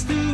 It's the